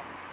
กัน